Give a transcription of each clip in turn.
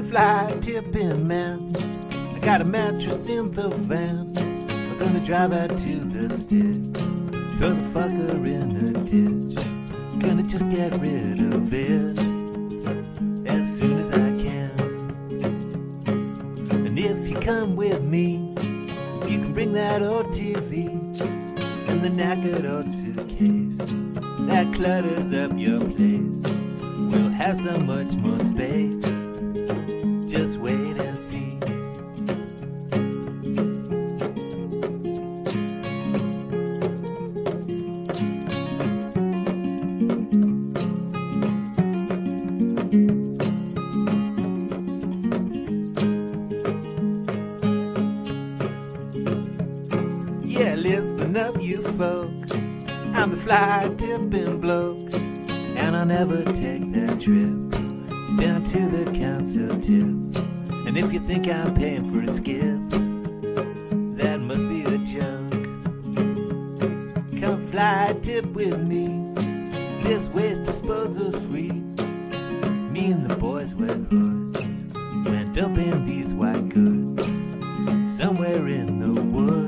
I'm the fly tipping man. I got a mattress in the van. We're gonna drive out to the sticks. Throw the fucker in a ditch. Gonna just get rid of it as soon as I can. And if you come with me, you can bring that old TV and the knackered old suitcase that clutters up your place. We'll have so much more space. I'm the fly tipping bloke, and I'll never take that trip down to the council tip. And if you think I'm paying for a skip, that must be a joke. Come fly tip with me. This waste disposal's free. Me and the boys with hoods went up in these white goods somewhere in the woods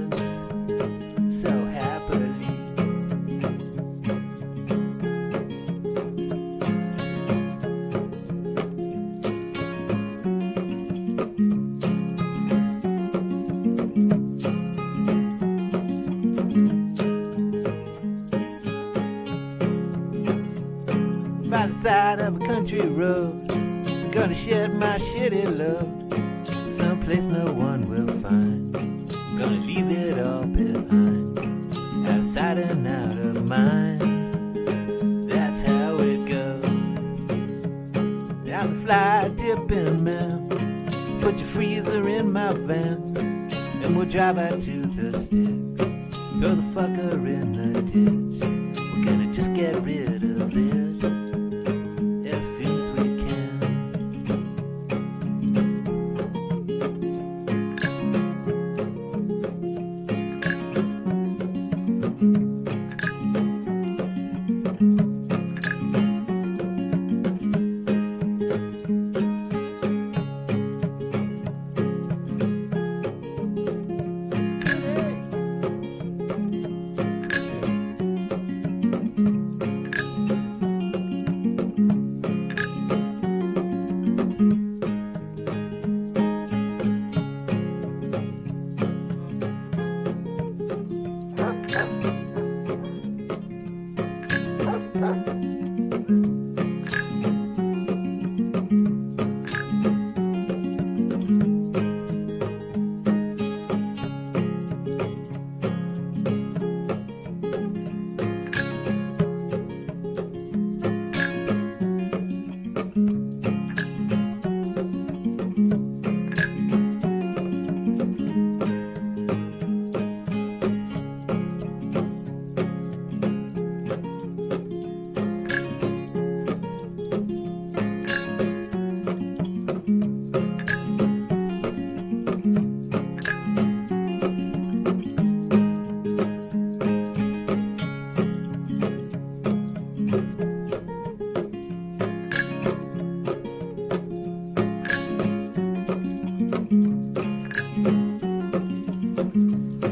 gonna shed my shitty load someplace no one will find. Gonna leave it all behind, out of sight and out of mind. That's how it goes. I'm fly tipping man. Put your freezer in my van, and we'll drive out to the sticks. Throw the fucker in the ditch. Mm-hmm.